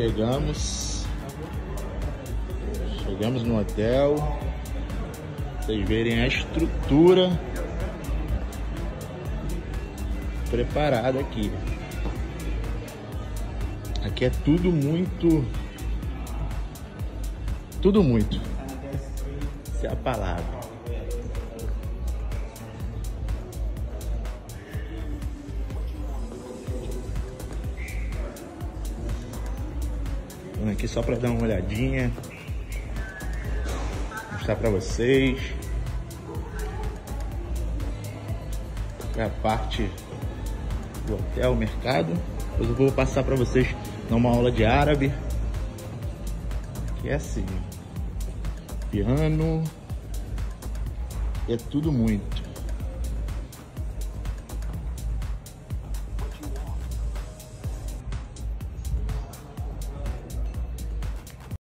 Chegamos. Chegamos no hotel. Vocês verem a estrutura preparada aqui. Aqui é tudo muito. Tudo muito. Essa é a palavra. Aqui só para dar uma olhadinha. Mostrar para vocês. É a parte do hotel, mercado. Depois eu vou passar para vocês numa aula de árabe. Que é assim. Piano. É tudo muito.